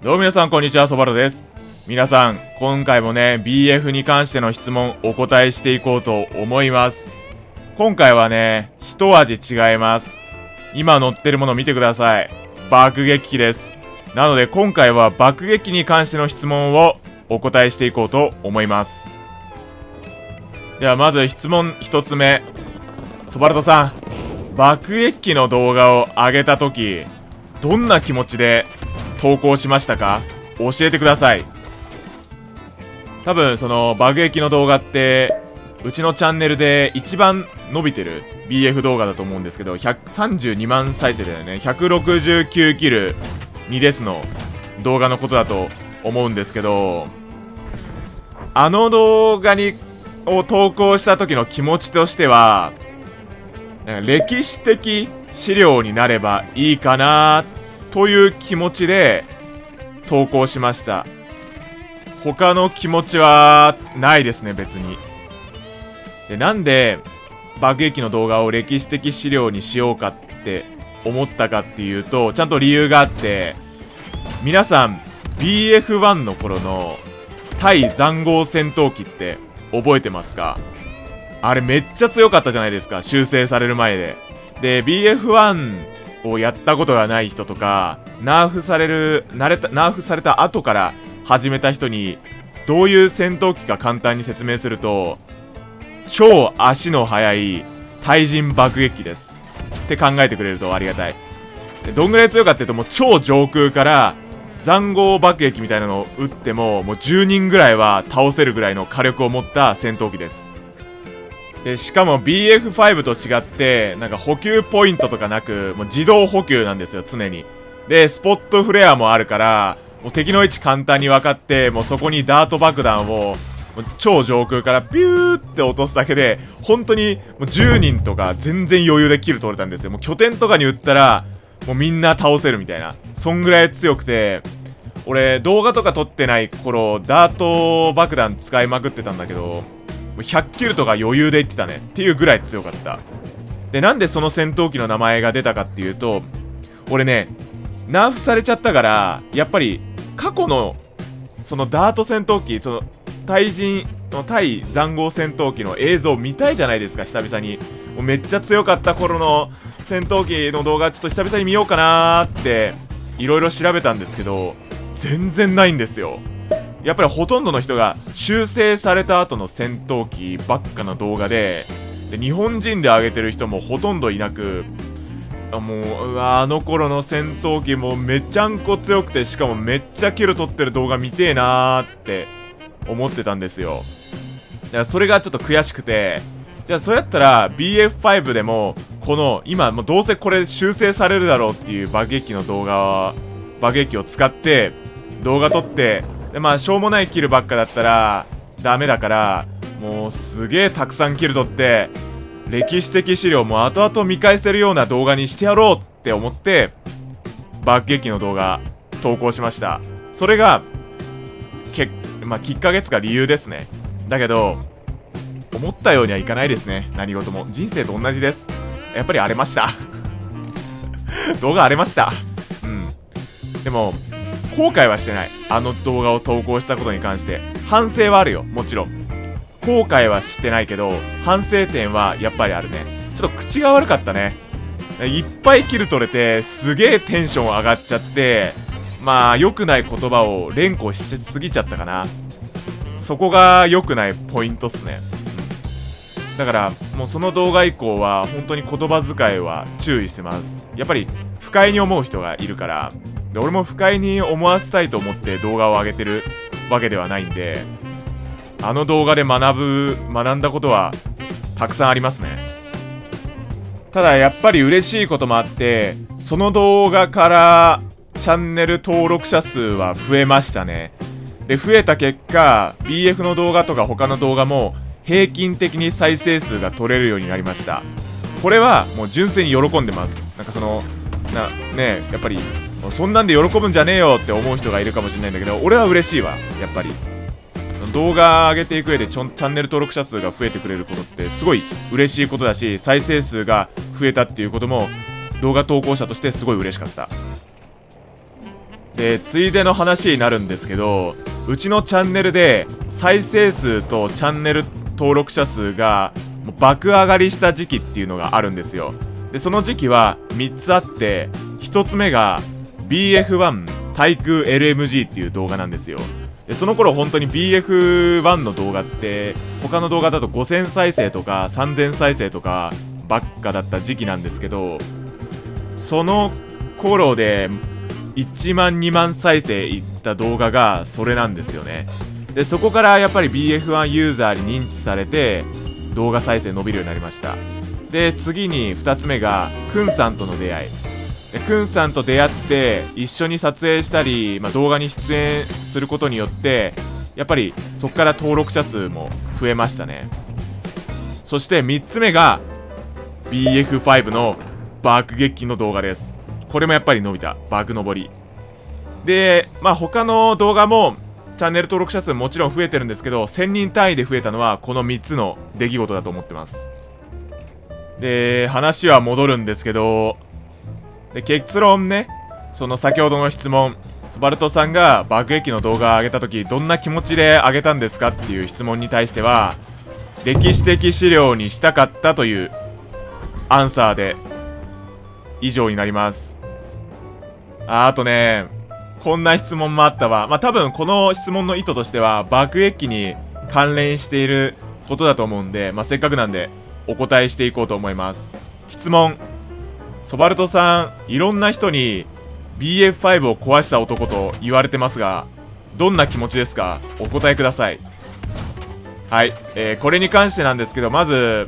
どうも皆さんこんにちは、そばろです。皆さん、今回もね、BF に関しての質問お答えしていこうと思います。今回はね、一味違います。今乗ってるもの見てください。爆撃機です。なので今回は爆撃機に関しての質問をお答えしていこうと思います。ではまず質問一つ目。ソバルトさん、爆撃機の動画を上げた時、どんな気持ちで投稿しましたか？教えてください。多分、その、爆撃の動画って、うちのチャンネルで一番伸びてる BF 動画だと思うんですけど、132万再生だよね。169キル2ですの動画のことだと思うんですけど、あの動画に、を投稿した時の気持ちとしては、歴史的資料になればいいかなという気持ちで投稿しました。他の気持ちはないですね別に。でなんで爆撃の動画を歴史的資料にしようかって思ったかっていうとちゃんと理由があって皆さん BF1 の頃の対塹壕戦闘機って覚えてますか？あれめっちゃ強かったじゃないですか修正される前で。で BF1 をやったことがない人とか、ナーフされる、慣れた、ナーフされた後から始めた人に、どういう戦闘機か簡単に説明すると、超足の速い対人爆撃機です。って考えてくれるとありがたい。どんぐらい強いかっていうと、もう超上空から、塹壕爆撃みたいなのを撃っても、もう10人ぐらいは倒せるぐらいの火力を持った戦闘機です。でしかも BF5 と違ってなんか補給ポイントとかなくもう自動補給なんですよ常に。でスポットフレアもあるからもう敵の位置簡単に分かってもうそこにダート爆弾を超上空からピューって落とすだけで本当にもう10人とか全然余裕でキル取れたんですよ。もう拠点とかに撃ったらもうみんな倒せるみたいな。そんぐらい強くて俺動画とか撮ってない頃ダート爆弾使いまくってたんだけど100キルとか余裕でいってたねっていうぐらい強かった。でなんでその戦闘機の名前が出たかっていうと俺ねナーフされちゃったからやっぱり過去のそのダート戦闘機その対人の対塹壕戦闘機の映像見たいじゃないですか久々に。もうめっちゃ強かった頃の戦闘機の動画ちょっと久々に見ようかなーっていろいろ調べたんですけど全然ないんですよ。やっぱりほとんどの人が修正された後の戦闘機ばっかの動画でで日本人で上げてる人もほとんどいなくあもううわあの頃の戦闘機もめちゃんこ強くてしかもめっちゃキル取ってる動画見てえなーって思ってたんですよ。だからそれがちょっと悔しくてじゃあそうやったら BF5 でもこの今もうどうせこれ修正されるだろうっていう爆撃機の動画は爆撃機を使って動画撮ってでまあしょうもないキルばっかだったらダメだからもうすげえたくさんキル取って歴史的資料も後々見返せるような動画にしてやろうって思って爆撃の動画投稿しました。それがけ、まあ、きっかけつか理由ですね。だけど思ったようにはいかないですね。何事も。人生と同じです。やっぱり荒れました。動画荒れました。うん。でも後悔はしてない。あの動画を投稿したことに関して。反省はあるよ。もちろん。後悔はしてないけど反省点はやっぱりあるね。ちょっと口が悪かったね。いっぱいキル取れてすげえテンション上がっちゃってまあ良くない言葉を連呼しすぎちゃったかな。そこが良くないポイントっすね。だからもうその動画以降は本当に言葉遣いは注意してます。やっぱり不快に思う人がいるからで俺も不快に思わせたいと思って動画を上げてるわけではないんであの動画で学ぶ学んだことはたくさんありますね。ただやっぱり嬉しいこともあってその動画からチャンネル登録者数は増えましたね。で増えた結果 BF の動画とか他の動画も平均的に再生数が取れるようになりました。これはもう純粋に喜んでます。なんかそのなねやっぱりそんなんで喜ぶんじゃねえよって思う人がいるかもしれないんだけど俺は嬉しいわやっぱり。動画上げていく上でちょチャンネル登録者数が増えてくれることってすごい嬉しいことだし再生数が増えたっていうことも動画投稿者としてすごい嬉しかった。でついでの話になるんですけどうちのチャンネルで再生数とチャンネル登録者数が爆上がりした時期っていうのがあるんですよ。でその時期は3つあって1つ目が BF1 対空 LMG っていう動画なんですよ。でその頃本当に BF1 の動画って他の動画だと5000再生とか3000再生とかばっかだった時期なんですけどその頃で1万2万再生いった動画がそれなんですよね。でそこからやっぱり BF1 ユーザーに認知されて動画再生伸びるようになりました。で次に2つ目がくんさんとの出会い。でくんさんと出会って一緒に撮影したり、まあ、動画に出演することによってやっぱりそこから登録者数も増えましたね。そして3つ目が BF5 の爆撃の動画です。これもやっぱり伸びた。爆上り。でまあ他の動画もチャンネル登録者数もちろん増えてるんですけど1000人単位で増えたのはこの3つの出来事だと思ってます。で話は戻るんですけどで結論ね。その先ほどの質問。スバルトさんが爆撃の動画を上げた時どんな気持ちで上げたんですかっていう質問に対しては歴史的資料にしたかったというアンサーで以上になります。ああとねこんな質問もあったわ。まあ多分この質問の意図としては爆撃に関連していることだと思うんで、まあ、せっかくなんでお答えしていこうと思います。質問。ソバルトさんいろんな人に BF5 を壊した男と言われてますがどんな気持ちですか？お答えください。はい、えー、これに関してなんですけどまず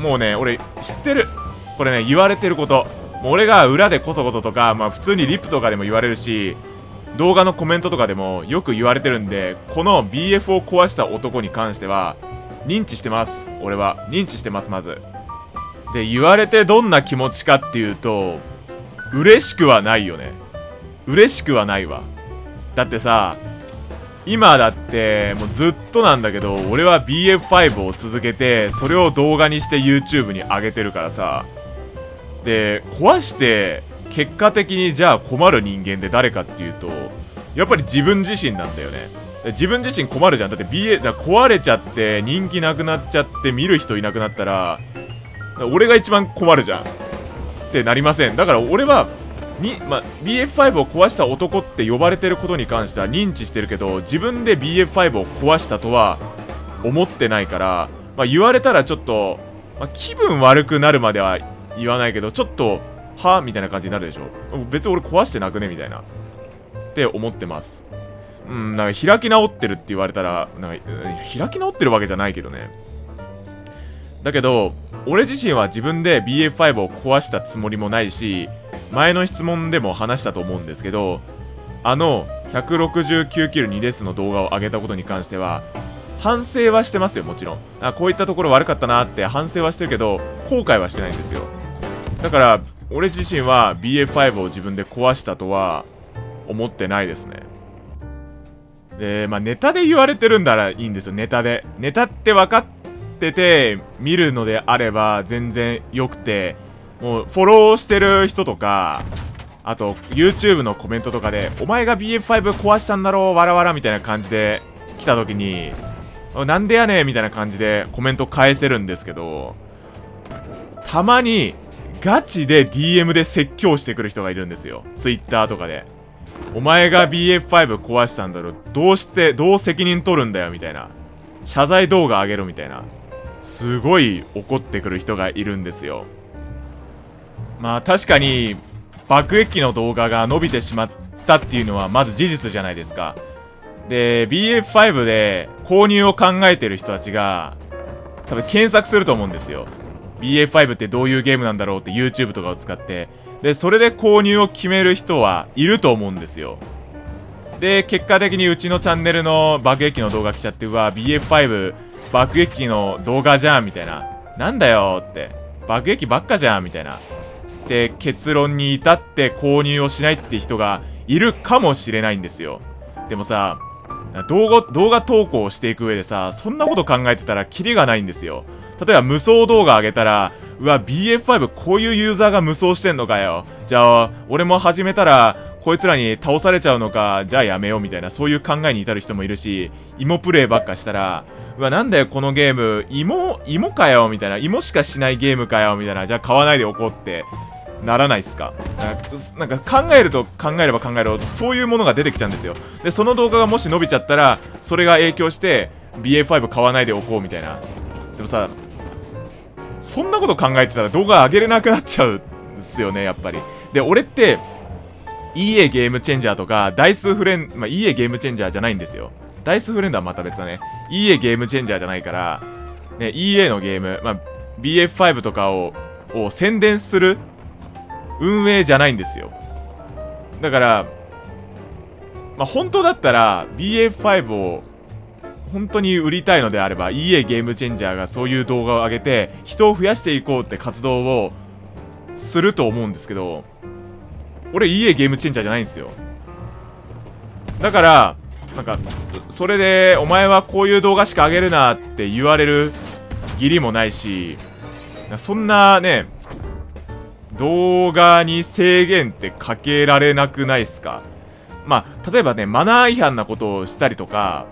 もうね俺知ってる。これね言われてること。もう俺が裏でこそこそとか、まあ、普通にリップとかでも言われるし動画のコメントとかでもよく言われてるんでこの BF を壊した男に関しては認知してます。俺は。認知してますまず。で言われてどんな気持ちかっていうと嬉しくはないよね。嬉しくはないわ。だってさ今だってもうずっとなんだけど俺は BF5 を続けてそれを動画にして YouTube に上げてるからさ。で壊して結果的にじゃあ困る人間で誰かっていうとやっぱり自分自身なんだよね。自分自身困るじゃん。だって BA だ壊れちゃって人気なくなっちゃって見る人いなくなったら俺が一番困るじゃんってなりません。だから俺はに、ま、BF5 を壊した男って呼ばれてることに関しては認知してるけど自分で BF5 を壊したとは思ってないから、ま、言われたらちょっと、ま、気分悪くなるまでは言わないけどちょっとはみたいな感じになるでしょ。別に俺壊してなくねみたいな。って思ってます。うんなんか開き直ってるって言われたらなんか開き直ってるわけじゃないけどね。だけど俺自身は自分で BF5 を壊したつもりもないし前の質問でも話したと思うんですけどあの169キル2レースの動画を上げたことに関しては反省はしてますよもちろん。あこういったところ悪かったなって反省はしてるけど後悔はしてないんですよ。だから俺自身は BF5 を自分で壊したとは思ってないですね。でまあネタで言われてるんだらいいんですよ。ネタで。ネタって分かってってて見るのであれば全然良くてもうフォローしてる人とかあと YouTube のコメントとかでお前が BF5 壊したんだろうわらわらみたいな感じで来た時になんでやねんみたいな感じでコメント返せるんですけどたまにガチで DM で説教してくる人がいるんですよ。Twitter とかで。お前が BF5 壊したんだろどうしてどう責任取るんだよみたいな。謝罪動画あげろみたいな。すごい怒ってくる人がいるんですよ。まあ確かに爆撃機の動画が伸びてしまったっていうのはまず事実じゃないですか。で BF5 で購入を考えてる人たちが多分検索すると思うんですよ。BF5 ってどういうゲームなんだろうって YouTube とかを使って。でそれで購入を決める人はいると思うんですよ。で結果的にうちのチャンネルの爆撃機の動画来ちゃってうわ BF5 爆撃機の動画じゃんみたいな。なんだよって。爆撃機ばっかじゃんみたいな。で、結論に至って購入をしないって人がいるかもしれないんですよ。でもさ、動画、動画投稿をしていく上でさ、そんなこと考えてたらキリがないんですよ。例えば無双動画上げたら、うわ、BF5 こういうユーザーが無双してんのかよ。じゃあ、俺も始めたら、こいつらに倒されちゃうのか、じゃあやめようみたいな、そういう考えに至る人もいるし、芋プレイばっかしたら、うわ、なんだよ、このゲーム、芋、芋かよみたいな、芋しかしないゲームかよみたいな、じゃあ買わないでおこうってならないっすか?なんか考えると考えれば考えるほどそういうものが出てきちゃうんですよ。でその動画がもし伸びちゃったらそれが影響して BA5 買わないでおこうみたいな。でもさそんなこと考えてたら動画上げれなくなっちゃうんすよねやっぱり。で俺って EA ゲームチェンジャーとかダイスフレンまあ EA ゲームチェンジャーじゃないんですよ。ダイスフレンドはまた別だね。EA ゲームチェンジャーじゃないからね EA のゲーム、まあ、BF5 とかをを宣伝する運営じゃないんですよ。だからまあ本当だったら BA5 を本当に売りたいのであれば EA ゲームチェンジャーがそういう動画を上げて人を増やしていこうって活動をすると思うんですけど俺 EA ゲームチェンジャーじゃないんですよだからなんかそれでお前はこういう動画しか上げるなって言われる義理もないしそんなね動画に制限ってかけられなくないっすか？まあ例えばねマナー違反なことをしたりとか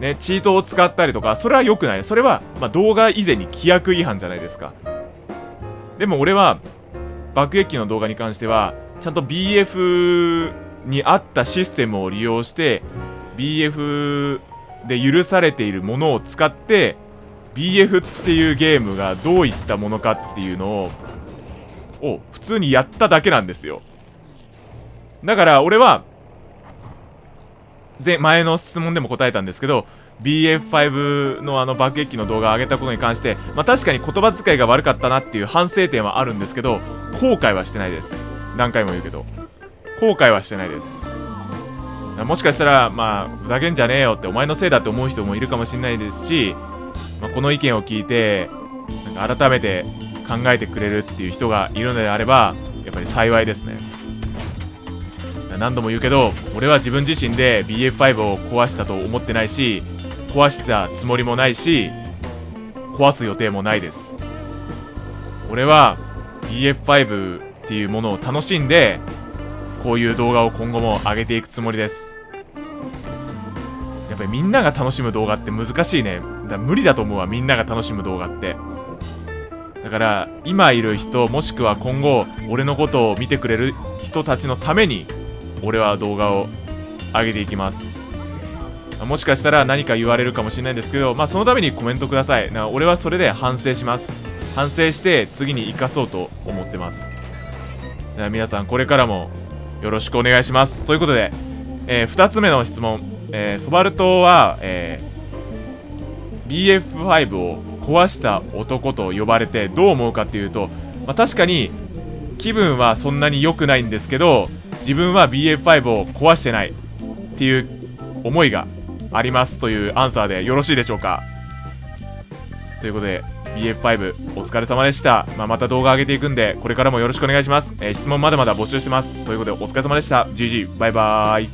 ね、チートを使ったりとか、それは良くない。それは、まあ、動画以前に規約違反じゃないですか。でも俺は、爆撃機の動画に関しては、ちゃんと BF に合ったシステムを利用して、BF で許されているものを使って、BF っていうゲームがどういったものかっていうのを、を普通にやっただけなんですよ。だから俺は、前前の質問でも答えたんですけど BF5 のあの爆撃機の動画を上げたことに関して、まあ、確かに言葉遣いが悪かったなっていう反省点はあるんですけど後悔はしてないです何回も言うけど後悔はしてないです。もしかしたらまあふざけんじゃねえよってお前のせいだって思う人もいるかもしれないですし、まあ、この意見を聞いてなんか改めて考えてくれるっていう人がいるのであればやっぱり幸いですね。何度も言うけど俺は自分自身で BF5 を壊したと思ってないし壊したつもりもないし壊す予定もないです。俺は BF5 っていうものを楽しんでこういう動画を今後も上げていくつもりです。やっぱりみんなが楽しむ動画って難しいね。だ無理だと思うわみんなが楽しむ動画って。だから今いる人もしくは今後俺のことを見てくれる人たちのために俺は動画を上げていきます。もしかしたら何か言われるかもしれないんですけど、まあ、そのためにコメントください。な俺はそれで反省します。反省して次に生かそうと思ってます。皆さんこれからもよろしくお願いします。ということで、えー、2つ目の質問、えー、ソバルトは、えー、BF5 を壊した男と呼ばれてどう思うかっていうと、まあ、確かに気分はそんなに良くないんですけど自分は BF5 を壊してないっていう思いがありますというアンサーでよろしいでしょうか。ということで BF5 お疲れ様でした、まあ、また動画上げていくんでこれからもよろしくお願いします、えー、質問まだまだ募集してます。ということでお疲れ様でした。GG バイバーイ。